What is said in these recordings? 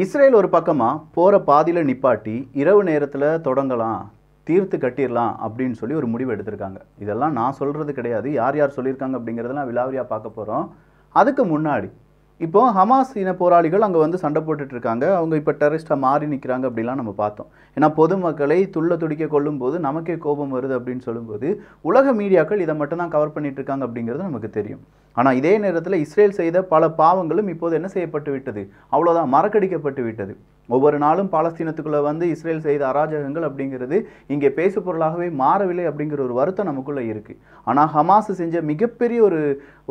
Israel ஒரு பக்கமாக போகிற பாதியில் நிப்பாட்டி இரவு நேரத்தில் தொடங்கலாம் தீர்த்து கட்டிடலாம் அப்படின்னு சொல்லி ஒரு முடிவு எடுத்திருக்காங்க. இதெல்லாம் நான் சொல்கிறது கிடையாது. யார் யார் சொல்லியிருக்காங்க அப்படிங்கிறதெல்லாம் விலாவரியாக பார்க்க போகிறோம் அதுக்கு முன்னாடி இப்போ ஹமாஸ் இன போராளிகள் அங்கே வந்து சண்டை போட்டுட்டு இருக்காங்க. அவங்க இப்போ டெரரிஸ்டாக மாறி நிற்கிறாங்க அப்படிலாம் நம்ம பார்த்தோம். ஏன்னா பொதுமக்களை துள்ள துடிக்க கொள்ளும்போது நமக்கே கோபம் வருது அப்படின்னு சொல்லும்போது உலக மீடியாக்கள் இதை மட்டும் தான் கவர் பண்ணிட்டு இருக்காங்க அப்படிங்கிறது நமக்கு தெரியும். ஆனால் இதே நேரத்தில் இஸ்ரேல் செய்த பல பாவங்களும் இப்போது என்ன செய்யப்பட்டு விட்டது? அவ்வளோதான் மறக்கடிக்கப்பட்டு விட்டது. ஒவ்வொரு நாளும் பாலஸ்தீனத்துக்குள்ளே வந்து இஸ்ரேல் செய்த அராஜகங்கள் அப்படிங்கிறது இங்கே பேசு பொருளாகவே மாறவில்லை அப்படிங்கிற ஒரு வருத்தம் நமக்குள்ளே இருக்குது ஆனால் ஹமாஸ் செஞ்ச மிகப்பெரிய ஒரு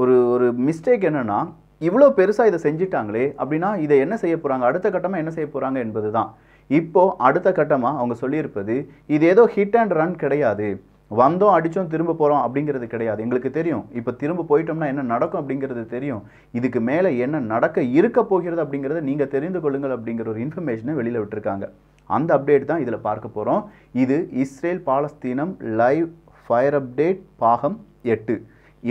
ஒரு ஒரு மிஸ்டேக் என்னென்னா இவ்வளோ பெருசாக இதை செஞ்சிட்டாங்களே அப்படின்னா இதை என்ன செய்ய போகிறாங்க அடுத்த கட்டமாக என்ன செய்ய போகிறாங்க என்பது தான் இப்போது அடுத்த கட்டமாக அவங்க சொல்லியிருப்பது இது ஏதோ ஹிட் அண்ட் ரன் கிடையாது. வந்தோம் அடித்தோம் திரும்ப போகிறோம் அப்படிங்கிறது கிடையாது. எங்களுக்கு தெரியும். இப்போ திரும்ப போயிட்டோம்னா என்ன நடக்கும் அப்படிங்கிறது தெரியும். இதுக்கு மேலே என்ன நடக்க இருக்க போகிறது அப்படிங்கிறத நீங்கள் தெரிந்து கொள்ளுங்கள் அப்படிங்கிற ஒரு இன்ஃபர்மேஷனை வெளியில் விட்டுருக்காங்க. அந்த அப்டேட் தான் இதில் பார்க்க போகிறோம் இது இஸ்ரேல் பாலஸ்தீனம் லைவ் ஃபயர் அப்டேட் பாகம் எட்டு.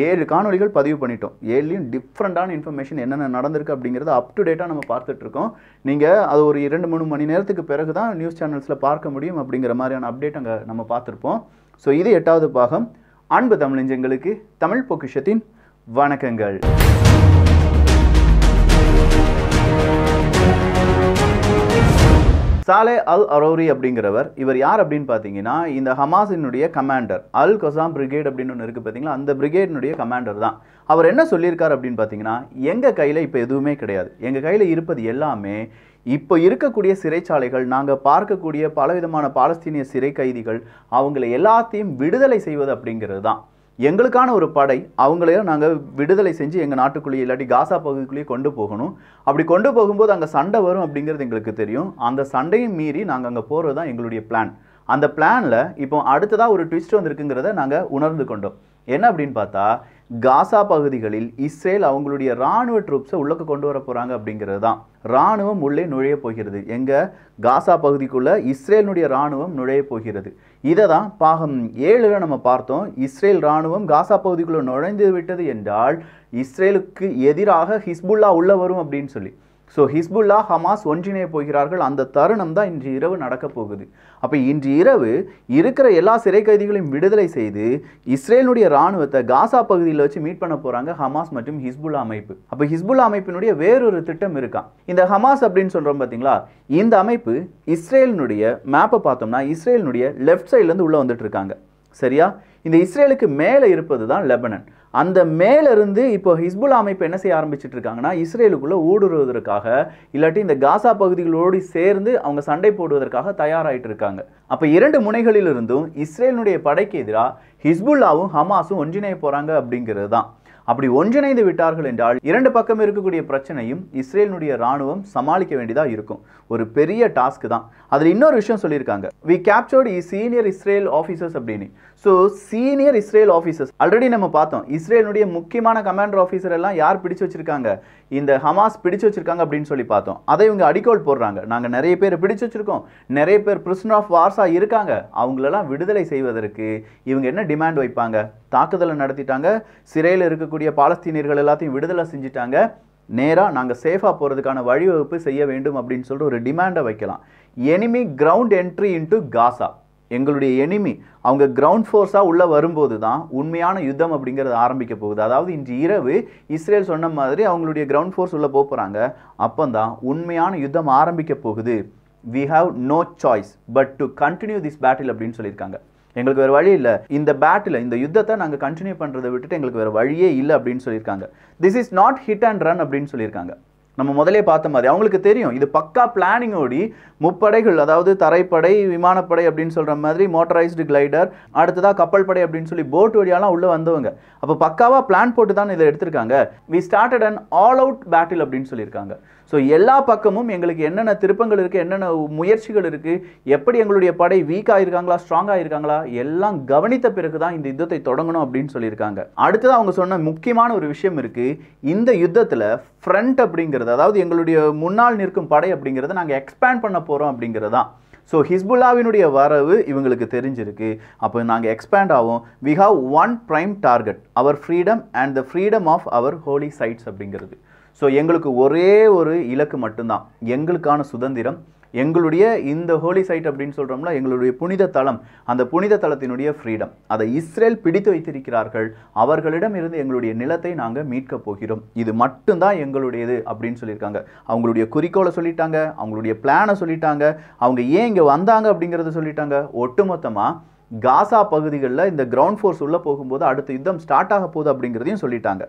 ஏழு காணொளிகள் பதிவு பண்ணிட்டோம். ஏழுலையும் டிஃப்ரெண்ட்டான இன்ஃபர்மேஷன் என்னென்ன நடந்திருக்கு அப்படிங்கிறத அப் டு டேட்டாக நம்ம பார்த்துட்ருக்கோம் நீங்கள் அது ஒரு இரண்டு மூணு மணி நேரத்துக்கு பிறகு தான் நியூஸ் சேனல்ஸில் பார்க்க முடியும் அப்படிங்கிற மாதிரியான அப்டேட் அங்கே நம்ம பார்த்துருப்போம். ஸோ இது எட்டாவது பாகம். அன்பு தமிழஞ்சங்களுக்கு தமிழ் பொக்கிஷத்தின் வணக்கங்கள். சாலே அல் அரௌரி அப்படிங்கிறவர் இவர் யார் அப்படின்னு பார்த்தீங்கன்னா இந்த ஹமாஸினுடைய கமாண்டர் அல் கொசாம் பிரிகேட் அப்படின்னு ஒன்று இருக்குது பார்த்தீங்களா? அந்த பிரிகேடினுடைய கமாண்டர் தான். அவர் என்ன சொல்லியிருக்கார் அப்படின்னு பார்த்தீங்கன்னா எங்கள் கையில் இப்போ எதுவுமே கிடையாது. எங்கள் கையில் இருப்பது எல்லாமே இப்போ இருக்கக்கூடிய சிறைச்சாலைகள் நாங்கள் பார்க்கக்கூடிய பலவிதமான பாலஸ்தீனிய சிறை கைதிகள் அவங்களை எல்லாத்தையும் விடுதலை செய்வது அப்படிங்கிறது தான். எங்களுக்கான ஒரு படை அவங்களையும் நாங்கள் விடுதலை செஞ்சு எங்கள் நாட்டுக்குள்ளேயே இல்லாட்டி காசா பகுதிக்குள்ளேயே கொண்டு போகணும். அப்படி கொண்டு போகும்போது அங்கே சண்டை வரும் அப்படிங்கிறது எங்களுக்கு தெரியும். அந்த சண்டையும் மீறி நாங்கள் அங்கே போகிறது தான் எங்களுடைய பிளான் அந்த பிளானில் இப்போ அடுத்ததாக ஒரு ட்விஸ்ட் வந்திருக்குங்கிறத நாங்கள் உணர்ந்து கொண்டோம். என்ன அப்படின்னு பார்த்தா காசா பகுதிகளில் இஸ்ரேல் அவங்களுடைய இராணுவ ட்ரூப்ஸை உள்ளக்க கொண்டு வர போகிறாங்க அப்படிங்கிறது தான். இராணுவம் உள்ளே நுழைய போகிறது. எங்கே? காசா பகுதிக்குள்ளே இஸ்ரேலினுடைய இராணுவம் நுழைய போகிறது. இதை தான் பாகம் ஏழில் நம்ம பார்த்தோம். இஸ்ரேல் இராணுவம் காசா பகுதிக்குள்ளே நுழைந்து விட்டது என்றால் இஸ்ரேலுக்கு எதிராக ஹிஸ்புல்லா உள்ளே வரும் அப்படின்னு சொல்லி. ஸோ ஹிஸ்புல்லா ஹமாஸ் ஒன்றிணைய போகிறார்கள். அந்த தருணம் தான் இன்று இரவு நடக்கப் போகுது. அப்போ இன்று இரவு இருக்கிற எல்லா சிறை கைதிகளையும் விடுதலை செய்து இஸ்ரேலுடைய இராணுவத்தை காசா பகுதியில் வச்சு மீட் பண்ண போகிறாங்க ஹமாஸ் மற்றும் ஹிஸ்புல்லா அமைப்பு. அப்போ ஹிஸ்புல்லா அமைப்பினுடைய வேறொரு திட்டம் இருக்கான் இந்த ஹமாஸ் அப்படின்னு சொல்கிறோம் பார்த்தீங்களா இந்த அமைப்பு இஸ்ரேலினுடைய மேப்பை பார்த்தோம்னா இஸ்ரேலினுடைய லெஃப்ட் சைட்லேருந்து உள்ளே வந்துட்டு இருக்காங்க. சரியா? இந்த இஸ்ரேலுக்கு மேலே இருப்பது தான் லெபனன். அந்த மேலிருந்து இப்போ ஹிஸ்புல்லா அமைப்பு என்ன செய்ய ஆரம்பிச்சுட்டு இருக்காங்கன்னா இஸ்ரேலுக்குள்ளே ஊடுருவதற்காக இல்லாட்டி இந்த காசா பகுதிகளோடு சேர்ந்து அவங்க சண்டை போடுவதற்காக தயாராகிட்டு இருக்காங்க அப்போ இரண்டு முனைகளிலிருந்தும் இஸ்ரேலினுடைய படைக்கு எதிராக ஹிஸ்புல்லாவும் ஹமாஸும் ஒன்றிணைய போகிறாங்க அப்படிங்கிறது தான் அப்படி ஒன்றிணைந்து விட்டார்கள் என்றால் இரண்டு பக்கம் இருக்கக்கூடிய பிரச்சனையும் இஸ்ரேலினுடைய ராணுவம் சமாளிக்க வேண்டியதாக இருக்கும். ஒரு பெரிய டாஸ்க் தான். அதில் இன்னொரு விஷயம் சொல்லியிருக்காங்க. We captured a senior Israel officers அப்படின்னு. So senior Israel officers already நம்ம பார்த்தோம். இஸ்ரேலுடைய முக்கியமான கமாண்டர் ஆஃபீஸர் எல்லாம் யார் பிடிச்சு வச்சிருக்காங்க? இந்த ஹமாஸ் பிடிச்சு வச்சிருக்காங்க அப்படின்னு சொல்லி பார்த்தோம். அதை இவங்க அடிக்கோல் போடுறாங்க. நாங்கள் நிறைய பேர் பிடிச்சு வச்சிருக்கோம். நிறைய பேர் பிரிசன் ஆஃப் வார்ஸாக இருக்காங்க. அவங்களெல்லாம் விடுதலை செய்வதற்கு இவங்க என்ன டிமாண்ட் வைப்பாங்க? தாக்குதலை நடத்திட்டாங்க. சிறையில் இருக்கக்கூடிய பாலஸ்தீனியர்கள் எல்லாத்தையும் விடுதலை செஞ்சுட்டாங்க. நேராக நாங்கள் சேஃபாக போகிறதுக்கான வழிவகுப்பு செய்ய வேண்டும் அப்படின்னு சொல்லிட்டு ஒரு டிமாண்டை வைக்கலாம். Enemy ground entry into Gaza எங்களுடைய எனிமி அவங்க கிரவுண்ட் ஃபோர்ஸாக உள்ளே வரும்போது தான் உண்மையான யுத்தம் அப்படிங்கிறது ஆரம்பிக்க போகுது. அதாவது இன்று இரவு இஸ்ரேல் சொன்ன மாதிரி அவங்களுடைய கிரவுண்ட் ஃபோர்ஸ் உள்ளே போகிறாங்க அப்போ தான் உண்மையான யுத்தம் ஆரம்பிக்க போகுது. We have no choice but to continue this battle அப்படின்னு சொல்லியிருக்காங்க. எங்களுக்கு வேறு வழி இல்லை. இந்த பேட்டில் இந்த யுத்தத்தை நாங்கள் கண்டினியூ பண்ணுறதை விட்டுட்டு எங்களுக்கு வேறு வழியே இல்லை அப்படின்னு சொல்லியிருக்காங்க. This is not hit and run அப்படின்னு சொல்லியிருக்காங்க. நம்ம முதலே பார்த்த மாதிரி. அவங்களுக்கு தெரியும். இது பக்கா பிளானிங்கோடி முப்படைகள் அதாவது தரைப்படை விமானப்படை அப்படின்னு சொல்கிற மாதிரி மோட்டரைஸ்டு கிளைடர் அடுத்ததாக கப்பல் படை அப்படின்னு சொல்லி போட் வழியாலாம் உள்ளே வந்தவங்க. அப்போ பக்காவாக பிளான் போட்டு தான் இதை எடுத்திருக்காங்க. We started an all out battle அப்படின்னு சொல்லியிருக்காங்க. ஸோ எல்லா பக்கமும் எங்களுக்கு என்னென்ன திருப்பங்கள் இருக்குது என்னென்ன முயற்சிகள் இருக்குது எப்படி எங்களுடைய படை வீக் ஆகிருக்காங்களா ஸ்ட்ராங்காக ஆகிருக்காங்களா எல்லாம் கவனித்த பிறகு தான் இந்த யுத்தத்தை தொடங்கணும் அப்படின்னு சொல்லியிருக்காங்க. அடுத்ததாக அவங்க சொன்ன முக்கியமான ஒரு விஷயம் இருக்குது இந்த யுத்தத்தில் ஃப்ரண்ட் அப்படிங்கிறது அதாவது எங்களுடைய முன்னால் நிற்கும் படை அப்படிங்கிறத நாங்கள் எக்ஸ்பேண்ட் பண்ண போகிறோம் அப்படிங்கிறது. தான் ஸோ ஹிஸ்புல்லாவினுடைய வரவு இவங்களுக்கு தெரிஞ்சிருக்கு. அப்போ நாங்கள் எக்ஸ்பேண்ட் ஆகும் we have one prime target our freedom and the freedom of our holy sites அப்படிங்கிறது. ஸோ எங்களுக்கு ஒரே ஒரு இலக்கு மட்டும்தான். எங்களுக்கான சுதந்திரம் எங்களுடைய இந்த ஹோலி சைட் அப்படின்னு சொல்கிறோம்ல எங்களுடைய புனித தலம் அந்த புனித தலத்தினுடைய ஃப்ரீடம் அதை இஸ்ரேல் பிடித்து வைத்திருக்கிறார்கள். அவர்களிடம் இருந்து எங்களுடைய நிலத்தை நாங்கள் மீட்கப் போகிறோம். இது மட்டும்தான் எங்களுடையது அப்படின்னு சொல்லியிருக்காங்க. அவங்களுடைய குறிக்கோளை சொல்லிட்டாங்க அவங்களுடைய பிளானை சொல்லிட்டாங்க. அவங்க ஏன் இங்கே வந்தாங்க அப்படிங்கிறத சொல்லிட்டாங்க. ஒட்டுமொத்தமாக காசா பகுதிகளில் இந்த கிரவுண்ட் ஃபோர்ஸ் உள்ளே போகும்போது அடுத்த யுத்தம் ஸ்டார்ட் ஆக போகுது அப்படிங்கிறதையும் சொல்லிட்டாங்க.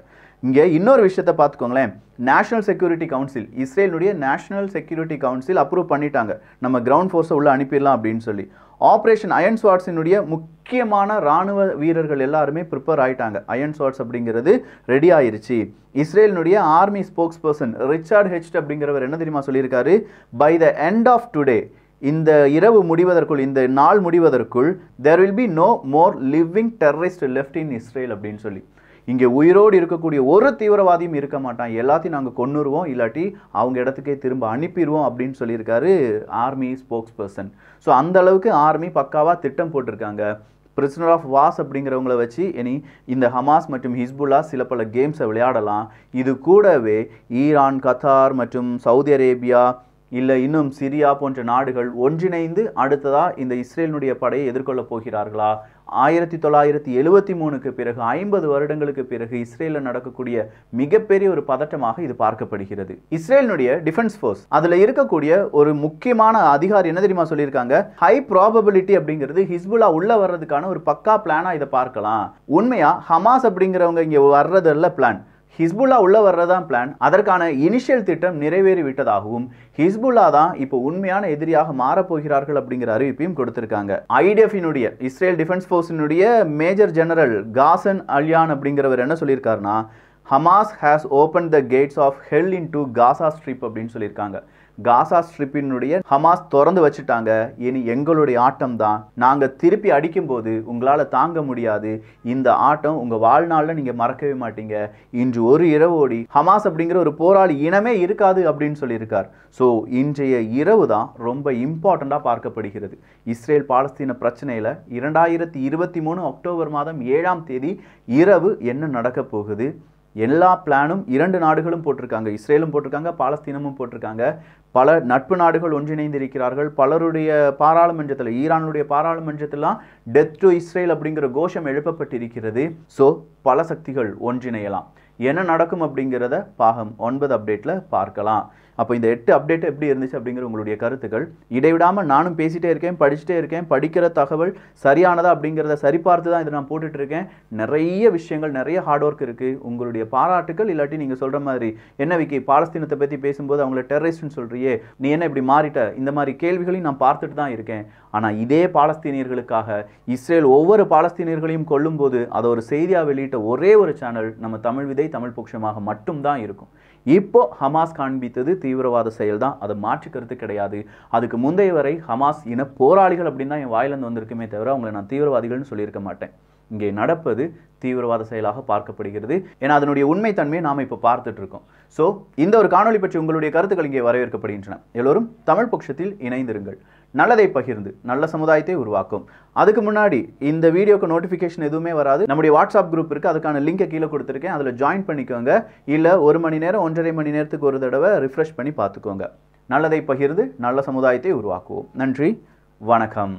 இங்கே இன்னொரு விஷயத்தை பார்த்துக்கோங்களேன். நேஷனல் செக்யூரிட்டி கவுன்சில் இஸ்ரேலுடைய நேஷனல் செக்யூரிட்டி கவுன்சில் அப்ரூவ் பண்ணிட்டாங்க. நம்ம கிரவுண்ட் ஃபோர்ஸை உள்ளே அனுப்பிடலாம் அப்படின்னு சொல்லி. ஆப்ரேஷன் அயன் ஸ்வாட்ஸினுடைய முக்கியமான ராணுவ வீரர்கள் எல்லாருமே ப்ரிப்பேர் ஆகிட்டாங்க அயன் ஸ்வாட்ஸ் அப்படிங்கிறது ரெடி ஆயிருச்சு. இஸ்ரேலினுடைய army spokesperson Richard Hecht அப்படிங்கிறவர் என்ன தெரியுமா சொல்லியிருக்காரு? By the end of today இந்த இரவு முடிவதற்குள் இந்த நாள் முடிவதற்குள் there will be no more living terrorist left in Israel அப்படின்னு சொல்லி. இங்கே உயிரோடு இருக்கக்கூடிய ஒரு தீவிரவாதியும் இருக்க மாட்டான். எல்லாத்தையும் நாங்கள் கொண்டுருவோம் இல்லாட்டி அவங்க இடத்துக்கே திரும்ப அனுப்பிடுவோம் அப்படின்னு சொல்லியிருக்காரு ஆர்மி ஸ்போக்ஸ் பர்சன் ஸோ அந்த அளவுக்கு ஆர்மி பக்காவாக திட்டம் போட்டிருக்காங்க. பிரிசனர் ஆஃப் வாஸ் அப்படிங்கிறவங்கள வச்சு இனி இந்த ஹமாஸ் மற்றும் ஹிஸ்புல்லா சில பல கேம்ஸை விளையாடலாம். இது கூடவே ஈரான் கத்தார் மற்றும் சவுதி அரேபியா இல்லை இன்னும் சிரியா போன்ற நாடுகள் ஒன்றிணைந்து அடுத்ததாக இந்த இஸ்ரேலினுடைய படையை எதிர்கொள்ள போகிறார்களா? ஆயிரத்தி தொள்ளாயிரத்தி எழுபத்தி மூணுக்கு பிறகு ஐம்பது வருடங்களுக்கு பிறகு இஸ்ரேலில் நடக்கக்கூடிய மிகப்பெரிய ஒரு பதட்டமாக இது பார்க்கப்படுகிறது. இஸ்ரேலினுடைய டிஃபென்ஸ் ஃபோர்ஸ் அதில் இருக்கக்கூடிய ஒரு முக்கியமான அதிகாரி என்ன தெரியுமா சொல்லியிருக்காங்க? ஹை ப்ராபபிலிட்டி அப்படிங்கிறது ஹிஸ்புல்லா உள்ள வர்றதுக்கான ஒரு பக்கா பிளானா இதை பார்க்கலாம். உண்மையா? ஹமாஸ் அப்படிங்கிறவங்க இங்கே வர்றதல்ல பிளான் ஹிஸ்புல்லா உள்ள வர்றதான் பிளான் அதற்கான இனிஷியல் திட்டம் நிறைவேறி விட்டதாகவும் ஹிஸ்புல்லா தான் இப்போ உண்மையான எதிரியாக மாறப்போகிறார்கள் அப்படிங்கிற அறிவிப்பையும் கொடுத்திருக்காங்க. ஐடிஎஃபினுடைய இஸ்ரேல் டிஃபென்ஸ் ஃபோர்ஸினுடைய மேஜர் ஜெனரல் காசன் அல்யான் அப்படிங்கிறவர் என்ன சொல்லியிருக்காருன்னா Hamas has open the gates of hell into Gaza strip அப்படின்னு சொல்லியிருக்காங்க. காசா ஸ்ட்ரிப்பினுடைய ஹமாஸ் திறந்து வச்சுட்டாங்க. இனி எங்களுடைய ஆட்டம் தான் நாங்கள் திருப்பி அடிக்கும்போது உங்களால் தாங்க முடியாது. இந்த ஆட்டம் உங்கள் வாழ்நாளில் நீங்கள் மறக்கவே மாட்டீங்க. இன்று ஒரு இரவு ஓடி ஹமாஸ் அப்படிங்கிற ஒரு போராளி இனமே இருக்காது அப்படின்னு சொல்லியிருக்கார். ஸோ இன்றைய இரவு தான் ரொம்ப இம்பார்ட்டண்ட்டாக பார்க்கப்படுகிறது. இஸ்ரேல் பாலஸ்தீன பிரச்சனையில் இரண்டாயிரத்தி இருபத்தி மூணு அக்டோபர் மாதம் ஏழாம் தேதி இரவு என்ன நடக்க போகுது? எல்லா பிளானும் இரண்டு நாடுகளும் போட்டிருக்காங்க. இஸ்ரேலும் போட்டிருக்காங்க பாலஸ்தீனமும் போட்டிருக்காங்க. பல நட்பு நாடுகள் ஒன்றிணைந்திருக்கிறார்கள். பலருடைய பாராளுமன்றத்தில் ஈரானுடைய பாராளுமன்றத்திலாம் டெத் டு இஸ்ரேல் அப்படிங்கிற கோஷம் எழுப்பப்பட்டிருக்கிறது. ஸோ பல சக்திகள் ஒன்றிணையலாம். என்ன நடக்கும் அப்படிங்கிறத பாகம் ஒன்பது அப்டேட்டில் பார்க்கலாம். அப்போ இந்த எட்டு அப்டேட் எப்படி இருந்துச்சு அப்படிங்கிற உங்களுடைய கருத்துக்கள். இடைவிடாமல் நானும் பேசிட்டே இருக்கேன் படிச்சுட்டே இருக்கேன் படிக்கிற தகவல் சரியானதா அப்படிங்கிறத சரிபார்த்து தான் இதை நான் போட்டுட்டு இருக்கேன் நிறைய விஷயங்கள் நிறைய ஹார்ட் ஒர்க் இருக்குது உங்களுடைய பாராட்டுகள் இல்லாட்டி நீங்கள் சொல்கிற மாதிரி என்ன விக்கி பாலஸ்தீனத்தை பற்றி பேசும்போது அவங்கள டெரரிஸ்ட்னு சொல்கிறியே நீ என்ன இப்படி மாறிட்ட? இந்த மாதிரி கேள்விகளையும் நான் பார்த்துட்டு தான் இருக்கேன். ஆனால் இதே பாலஸ்தீனியர்களுக்காக இஸ்ரேல் ஒவ்வொரு பாலஸ்தீனியர்களையும் கொல்லும்போது அதை ஒரு செய்தியாக வெளியிட்ட ஒரே ஒரு சேனல் நம்ம தமிழ் விதை தமிழ் பட்சமாக மட்டும்தான் இருக்கும். இப்போ ஹமாஸ் காண்பித்தது தீவிரவாத செயல் தான் அதை கருத்து கிடையாது. அதுக்கு முந்தைய வரை ஹமாஸ் இன போராளிகள் அப்படின்னு தான் என் வாயிலிருந்து வந்திருக்குமே தவிர அவங்களை நான் தீவிரவாதிகள்னு சொல்லியிருக்க மாட்டேன். இங்கே நடப்பது தீவிரவாத செயலாக பார்க்கப்படுகிறது. ஏன்னா அதனுடைய உண்மைத்தன்மையை நாம் இப்போ பார்த்துட்டு இருக்கோம். ஸோ இந்த ஒரு காணொளி பற்றி உங்களுடைய கருத்துக்கள் இங்கே வரவேற்கப்படுகின்றன. எல்லோரும் தமிழ் பட்சத்தில் இணைந்திருங்கள். நல்லதை பகிர்ந்து நல்ல சமுதாயத்தை உருவாக்கும். அதுக்கு முன்னாடி இந்த வீடியோக்கு நோட்டிஃபிகேஷன் எதுவுமே வராது. நம்முடைய வாட்ஸ்அப் குரூப் இருக்குது அதுக்கான லிங்கை கீழே கொடுத்துருக்கேன். அதில் ஜாயின் பண்ணிக்கோங்க. இல்லை ஒரு மணி நேரம் ஒன்றரை மணி நேரத்துக்கு ஒரு தடவை ரிஃப்ரெஷ் பண்ணி பார்த்துக்கோங்க. நல்லதை பகிர்ந்து நல்ல சமுதாயத்தை உருவாக்குவோம். நன்றி. வணக்கம்.